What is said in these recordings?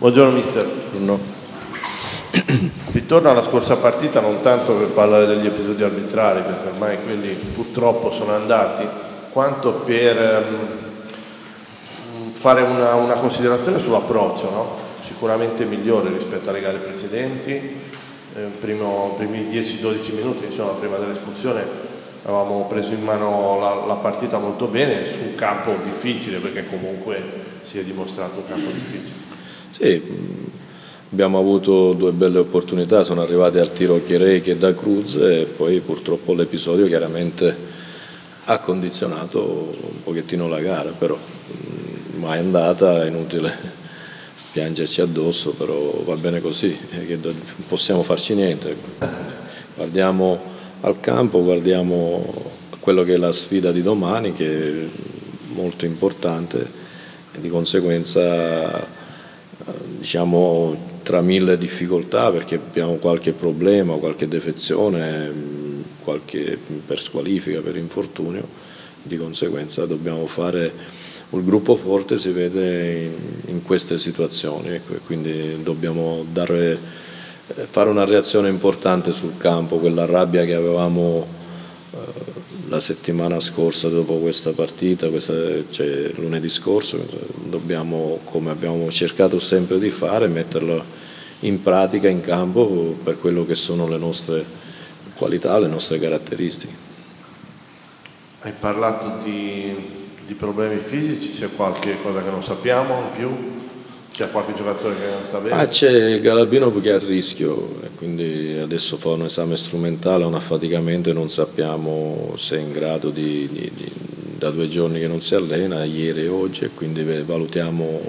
Buongiorno mister. Buongiorno. Ritorno alla scorsa partita non tanto per parlare degli episodi arbitrali, perché ormai quelli purtroppo sono andati, quanto per um, fare una, una, considerazione sull'approccio, no? sicuramente migliore rispetto alle gare precedenti, eh, primo, primi 10-12 minuti insomma, prima dell'espulsione avevamo preso in mano la, la, partita molto bene su un campo difficile perché comunque si è dimostrato un campo difficile. Sì, Abbiamo avuto due belle opportunità, sono arrivati al tiro Chierechi e da Cruz e poi purtroppo l'episodio chiaramente ha condizionato un pochettino la gara, però mm, mai andata, è inutile piangerci addosso, però va bene così, non possiamo farci niente. Guardiamo al campo, guardiamo quello che è la sfida di domani che è molto importante e di conseguenza diciamo tra mille difficoltà perché abbiamo qualche problema, qualche defezione, qualche per squalifica, per infortunio, di conseguenza dobbiamo fare, il gruppo forte si vede in, in queste situazioni, ecco, quindi dobbiamo dare, eh, fare una reazione importante sul campo, quella rabbia che avevamo eh, la settimana scorsa dopo questa partita, questa, cioè lunedì scorso, dobbiamo, come abbiamo cercato sempre di fare, metterlo in pratica, in campo, per quello che sono le nostre qualità, le nostre caratteristiche. Hai parlato di, di problemi fisici, c'è qualche cosa che non sappiamo in più? C'è qualche giocatore che non sta bene? Ah, c'è Galabino che è a rischio, quindi adesso fa un esame strumentale, un affaticamento e non sappiamo se è in grado di, di, di da due giorni che non si allena, ieri e oggi, e quindi valutiamo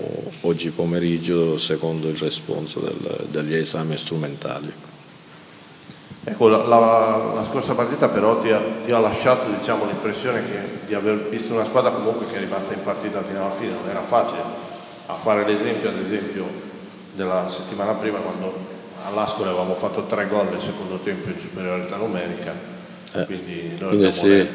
oggi pomeriggio secondo il responso del, degli esami strumentali. Ecco, la, la, la, scorsa partita però ti ha, ti ha lasciato diciamo, l'impressione di aver visto una squadra comunque che è rimasta in partita fino alla fine, non era facile a fare l'esempio ad esempio della settimana prima quando all'Ascoli avevamo fatto tre gol nel secondo tempo in superiorità numerica, eh, quindi quindi sì.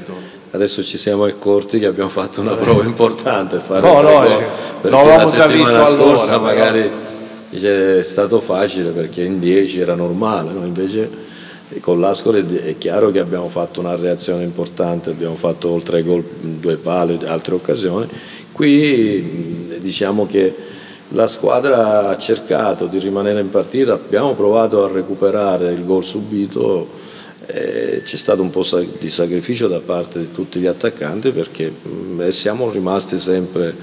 adesso ci siamo accorti che abbiamo fatto una prova importante fare no, no, gol, eh, perché la settimana scorsa allora, magari però. è stato facile perché in 10 era normale, no? invece con l'Ascoli è chiaro che abbiamo fatto una reazione importante, abbiamo fatto oltre ai gol due pali altre occasioni, qui diciamo che la squadra ha cercato di rimanere in partita, abbiamo provato a recuperare il gol subito eh, c'è stato un po' di sacrificio da parte di tutti gli attaccanti perché mm, siamo rimasti sempre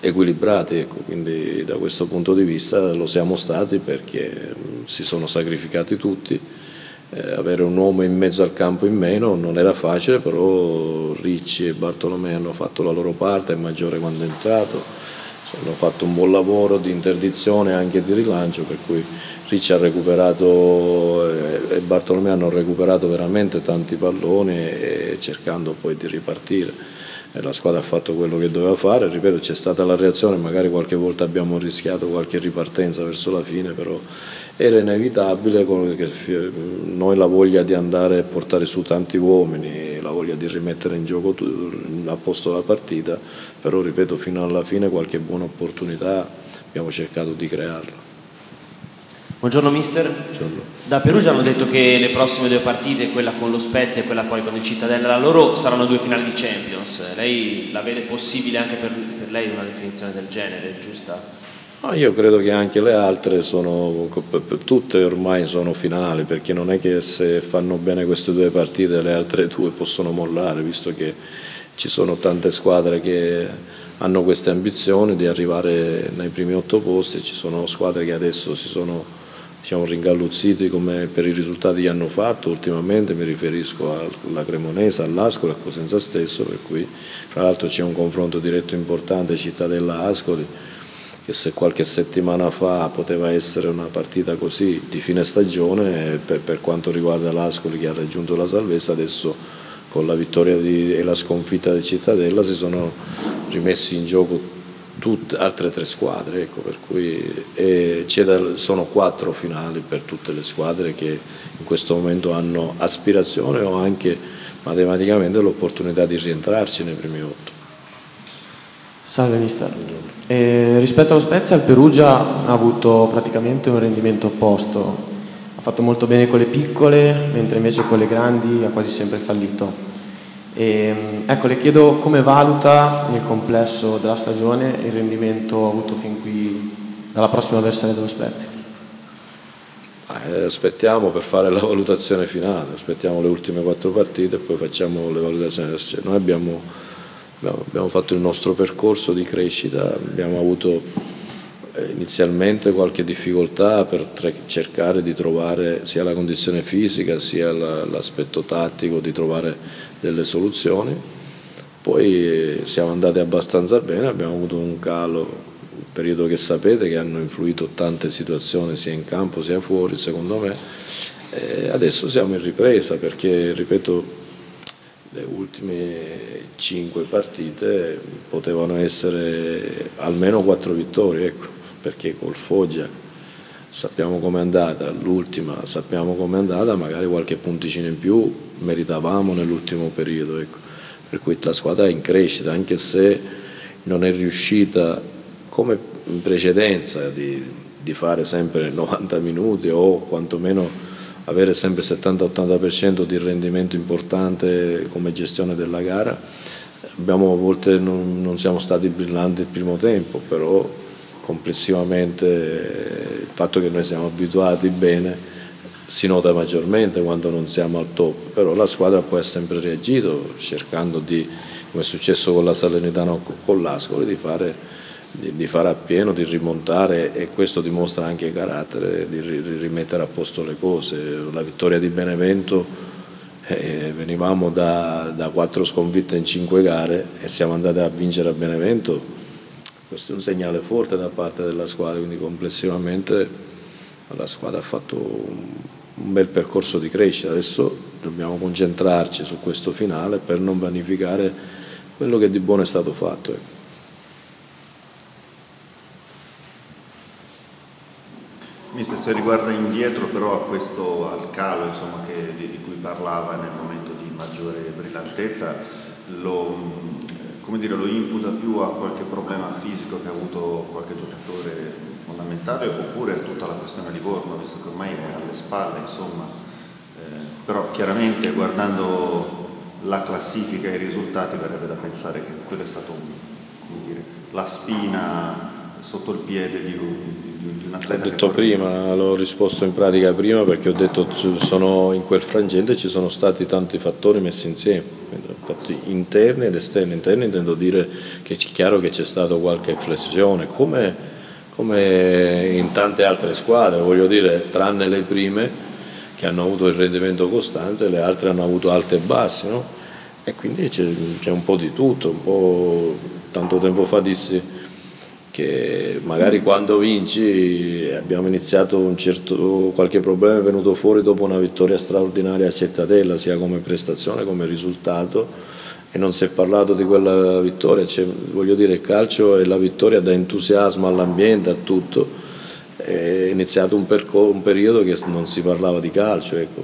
equilibrati, ecco, quindi da questo punto di vista lo siamo stati perché si sono sacrificati tutti. Eh, avere un uomo in mezzo al campo in meno non era facile, però Ricci e Bartolomeo hanno fatto la loro parte, è maggiore quando è entrato, hanno fatto un buon lavoro di interdizione e anche di rilancio, per cui Ricci ha recuperato eh, e Bartolomeo hanno recuperato veramente tanti palloni e cercando poi di ripartire. E la squadra ha fatto quello che doveva fare, ripeto c'è stata la reazione, magari qualche volta abbiamo rischiato qualche ripartenza verso la fine, però era inevitabile noi la voglia di andare a portare su tanti uomini, la voglia di rimettere in gioco a posto la partita, però ripeto fino alla fine qualche buona opportunità abbiamo cercato di crearla. Buongiorno mister. Buongiorno. Da Perugia hanno detto che le prossime due partite, quella con lo Spezia e quella poi con il Cittadella, la loro saranno due finali di Champions. Lei la vede possibile anche per, per lei una definizione del genere, giusta? No, io credo che anche le altre sono, tutte ormai sono finali, perché non è che se fanno bene queste due partite le altre due possono mollare, visto che ci sono tante squadre che hanno queste ambizioni di arrivare nei primi otto posti, ci sono squadre che adesso si sono siamo ringalluzziti come per i risultati che hanno fatto ultimamente, mi riferisco alla Cremonese, all'Ascoli, a Cosenza stesso, per cui fra l'altro c'è un confronto diretto importante Cittadella-Ascoli, che se qualche settimana fa poteva essere una partita così di fine stagione, per, per quanto riguarda l'Ascoli che ha raggiunto la salvezza, adesso con la vittoria di, e la sconfitta di Cittadella si sono rimessi in gioco tutte, altre tre squadre, ecco, per cui da, sono quattro finali per tutte le squadre che in questo momento hanno aspirazione o anche matematicamente l'opportunità di rientrarci nei primi otto. Salve mister. E rispetto allo Spezia, il Perugia ha avuto praticamente un rendimento opposto. Ha fatto molto bene con le piccole, mentre invece con le grandi ha quasi sempre fallito. E, ecco, le chiedo come valuta nel complesso della stagione il rendimento avuto fin qui dalla prossima versione dello Spezia. Eh, aspettiamo per fare la valutazione finale, aspettiamo le ultime quattro partite e poi facciamo le valutazioni. Noi abbiamo, abbiamo fatto il nostro percorso di crescita, abbiamo avuto eh, inizialmente qualche difficoltà per cercare di trovare sia la condizione fisica sia l'aspetto tattico di trovare delle soluzioni, poi siamo andati abbastanza bene, abbiamo avuto un calo periodo che sapete che hanno influito tante situazioni sia in campo sia fuori secondo me. E adesso siamo in ripresa perché ripeto le ultime cinque partite potevano essere almeno quattro vittorie ecco, perché col Foggia sappiamo com'è andata, l'ultima sappiamo com'è andata, magari qualche punticino in più meritavamo nell'ultimo periodo, ecco. per cui la squadra è in crescita, anche se non è riuscita come in precedenza di, di fare sempre 90 minuti o quantomeno avere sempre 70-80% di rendimento importante come gestione della gara. Abbiamo, a volte non, non, siamo stati brillanti il primo tempo, però complessivamente il fatto che noi siamo abituati bene si nota maggiormente quando non siamo al top, però la squadra poi ha sempre reagito cercando di, come è successo con la Salernitana o con l'Ascoli, di fare di, di, fare appieno, di rimontare e questo dimostra anche il carattere, di, di rimettere a posto le cose. La vittoria di Benevento, eh, venivamo da, da quattro sconfitte in cinque gare e siamo andati a vincere a Benevento, questo è un segnale forte da parte della squadra, quindi complessivamente la squadra ha fatto un, un bel percorso di crescita, adesso dobbiamo concentrarci su questo finale per non vanificare quello che di buono è stato fatto. Ecco. Mister, se riguarda indietro però a questo, al calo insomma, che, di, cui parlava nel momento di maggiore brillantezza, lo, dire, lo, imputa più a qualche problema fisico che ha avuto qualche giocatore fondamentale oppure a tutta la questione Livorno, visto che ormai è alle spalle, insomma. Eh, però chiaramente guardando la classifica e i risultati verrebbe da pensare che quello è stato dire, la spina sotto il piede di, di, di un atleta. Ho detto prima, l'ho risposto in pratica prima perché ho detto sono in quel frangente ci sono stati tanti fattori messi insieme, infatti interni ed esterni. Interni intendo dire che è chiaro che c'è stata qualche flessione, come, come in tante altre squadre, voglio dire, tranne le prime che hanno avuto il rendimento costante, le altre hanno avuto alti e bassi, no? E quindi c'è un po' di tutto, un po' tanto tempo fa dissi che magari quando vinci abbiamo iniziato certo, qualche problema è venuto fuori dopo una vittoria straordinaria a Cittadella sia come prestazione come risultato e non si è parlato di quella vittoria, cioè, voglio dire il calcio è la vittoria da entusiasmo all'ambiente, a tutto, è iniziato un, un, periodo che non si parlava di calcio, ecco,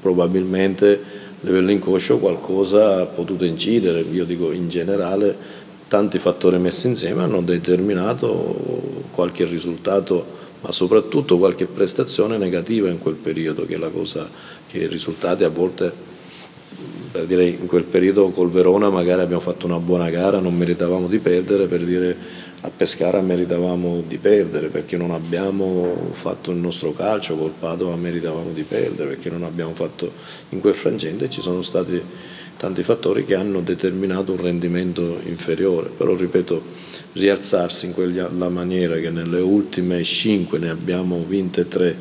probabilmente a livello inconscio qualcosa ha potuto incidere, io dico in generale tanti fattori messi insieme hanno determinato qualche risultato, ma soprattutto qualche prestazione negativa in quel periodo, che è la cosa che i risultati a volte, per dire in quel periodo col Verona magari abbiamo fatto una buona gara, non meritavamo di perdere, per dire a Pescara meritavamo di perdere perché non abbiamo fatto il nostro calcio, col Padova meritavamo di perdere perché non abbiamo fatto in quel frangente, ci sono stati tanti fattori che hanno determinato un rendimento inferiore, però ripeto, rialzarsi in quella maniera che nelle ultime 5 ne abbiamo vinte 3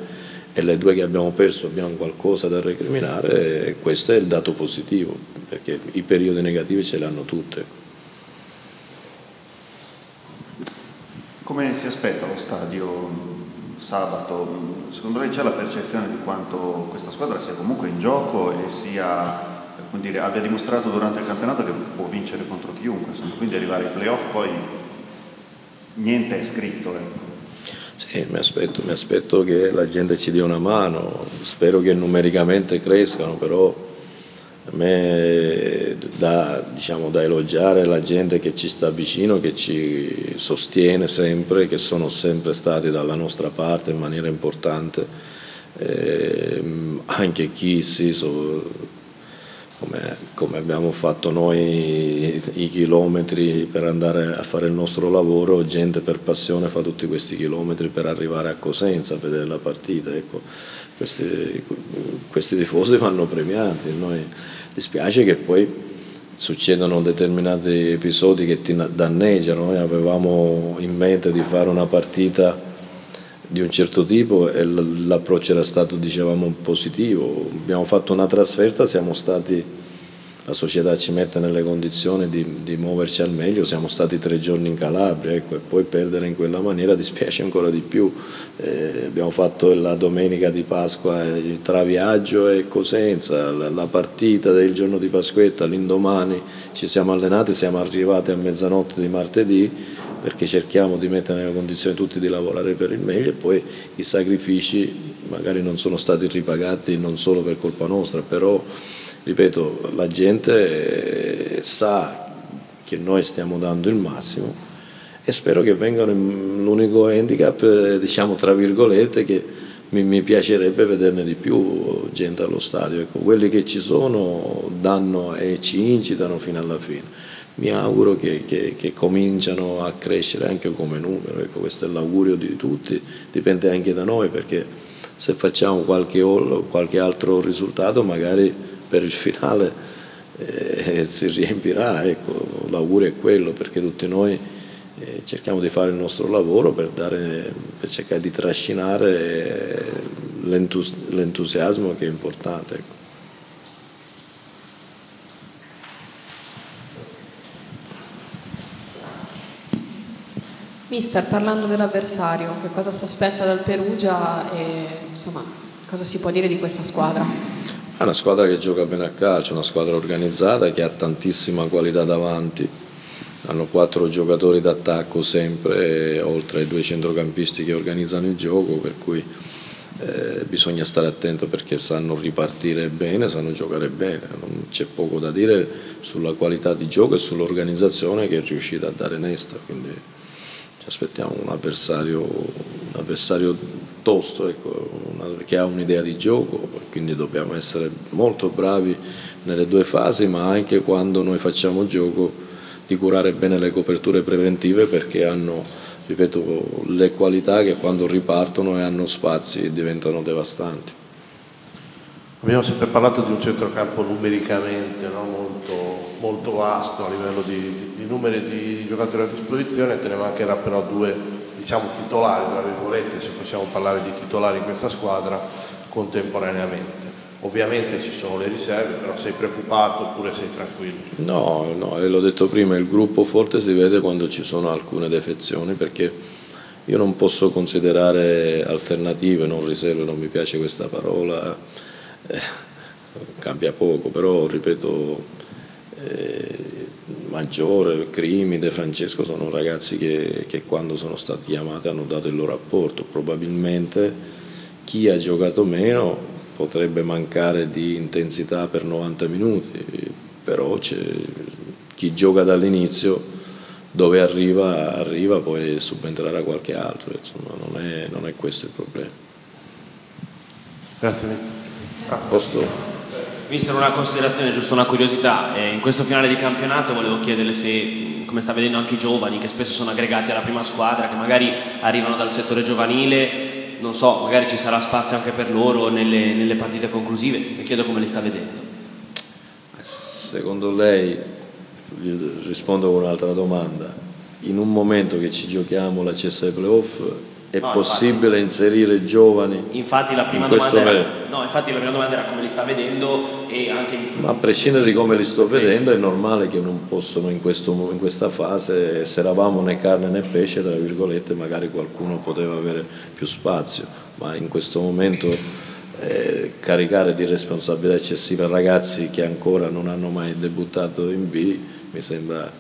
e le due che abbiamo perso abbiamo qualcosa da recriminare, questo è il dato positivo, perché i periodi negativi ce le hanno tutte. Come si aspetta lo stadio sabato? Secondo lei c'è la percezione di quanto questa squadra sia comunque in gioco e sia dire, abbia dimostrato durante il campionato che può vincere contro chiunque, insomma, quindi arrivare ai playoff poi niente è scritto. Ecco. Sì, mi aspetto, mi aspetto, che la gente ci dia una mano, spero che numericamente crescano, però A me da, diciamo, da elogiare la gente che ci sta vicino, che ci sostiene sempre, che sono sempre stati dalla nostra parte in maniera importante, eh, anche chi sì, so, come, come, abbiamo fatto noi i chilometri per andare a fare il nostro lavoro, gente per passione fa tutti questi chilometri per arrivare a Cosenza a vedere la partita. Ecco, questi, questi tifosi vanno premiati. Noi dispiace che poi succedono determinati episodi che ti danneggiano. Noi avevamo in mente di fare una partita di un certo tipo e l'approccio era stato dicevamo positivo abbiamo fatto una trasferta siamo stati la società ci mette nelle condizioni di, di, muoverci al meglio, siamo stati tre giorni in Calabria ecco, e poi perdere in quella maniera dispiace ancora di più. Eh, abbiamo fatto la domenica di Pasqua il traviaggio e Cosenza, la, la partita del giorno di Pasquetta, l'indomani ci siamo allenati, siamo arrivati a mezzanotte di martedì perché cerchiamo di mettere nelle condizioni tutti di lavorare per il meglio e poi i sacrifici magari non sono stati ripagati non solo per colpa nostra, però ripeto, la gente eh, sa che noi stiamo dando il massimo e spero che vengano l'unico handicap, eh, diciamo tra virgolette, che mi, mi, piacerebbe vederne di più gente allo stadio. Ecco, quelli che ci sono danno e ci incitano fino alla fine. Mi auguro che, che, che cominciano a crescere anche come numero, ecco, questo è l'augurio di tutti, dipende anche da noi perché se facciamo qualche, qualche altro risultato magari per il finale eh, si riempirà, ecco, l'augurio è quello perché tutti noi eh, cerchiamo di fare il nostro lavoro per, dare, per cercare di trascinare l'entus l'entusiasmo che è importante. Ecco. Mister, parlando dell'avversario, che cosa si aspetta dal Perugia e insomma, cosa si può dire di questa squadra? È una squadra che gioca bene a calcio, una squadra organizzata che ha tantissima qualità davanti. Hanno quattro giocatori d'attacco sempre, oltre ai due centrocampisti che organizzano il gioco, per cui eh, bisogna stare attento perché sanno ripartire bene, sanno giocare bene. C'è poco da dire sulla qualità di gioco e sull'organizzazione che è riuscita a dare Nesta. Quindi ci aspettiamo un avversario, un avversario tosto, ecco, una, che ha un'idea di gioco, quindi dobbiamo essere molto bravi nelle due fasi, ma anche quando noi facciamo gioco di curare bene le coperture preventive perché hanno, ripeto, le qualità che quando ripartono e hanno spazi diventano devastanti. Abbiamo sempre parlato di un centrocampo numericamente no? molto, molto, vasto a livello di, di, di numeri di giocatori a disposizione, te ne mancherà però due diciamo titolari, tra virgolette, se possiamo parlare di titolari in questa squadra contemporaneamente. Ovviamente ci sono le riserve, però sei preoccupato oppure sei tranquillo? No, no, l'ho detto prima, il gruppo forte si vede quando ci sono alcune defezioni perché io non posso considerare alternative, non riserve, non mi piace questa parola, eh, cambia poco, però ripeto, eh, Maggiore, Crimi, De Francesco sono ragazzi che, che, quando sono stati chiamati hanno dato il loro apporto. Probabilmente chi ha giocato meno potrebbe mancare di intensità per 90 minuti, però chi gioca dall'inizio dove arriva, arriva, poi subentrerà qualche altro, insomma non è, non è questo il problema. Grazie. A posto. Mister, una considerazione, giusto una curiosità. Eh, in questo finale di campionato volevo chiederle se, come sta vedendo anche i giovani che spesso sono aggregati alla prima squadra, che magari arrivano dal settore giovanile, non so, magari ci sarà spazio anche per loro nelle, nelle partite conclusive. Mi chiedo come li sta vedendo. Secondo lei, rispondo con un'altra domanda, in un momento che ci giochiamo la CSI Playoff è no, possibile infatti, inserire giovani infatti la, prima in domanda era, no, infatti la prima domanda era come li sta vedendo e anche in... ma a prescindere di come li sto vedendo è normale che non possono in, questo, in questa fase se eravamo né carne né pesce tra virgolette magari qualcuno poteva avere più spazio ma in questo momento eh, caricare di responsabilità eccessiva ragazzi che ancora non hanno mai debuttato in B mi sembra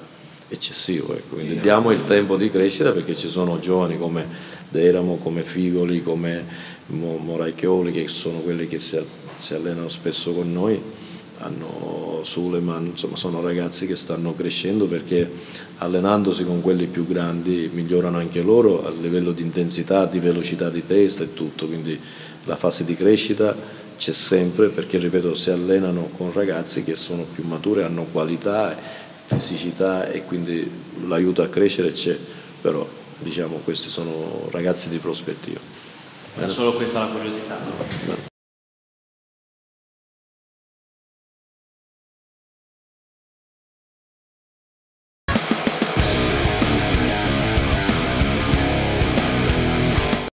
eccessivo ecco. quindi diamo il tempo di crescita perché ci sono giovani come Deramo, come Figoli, come Moraichioli, che sono quelli che si, si allenano spesso con noi, hanno Suleman, insomma sono ragazzi che stanno crescendo perché allenandosi con quelli più grandi migliorano anche loro a livello di intensità, di velocità di testa e tutto, quindi la fase di crescita c'è sempre perché ripeto si allenano con ragazzi che sono più maturi, hanno qualità, fisicità e quindi l'aiuto a crescere c'è, però diciamo questi sono ragazzi di prospettiva. Era solo questa la curiosità.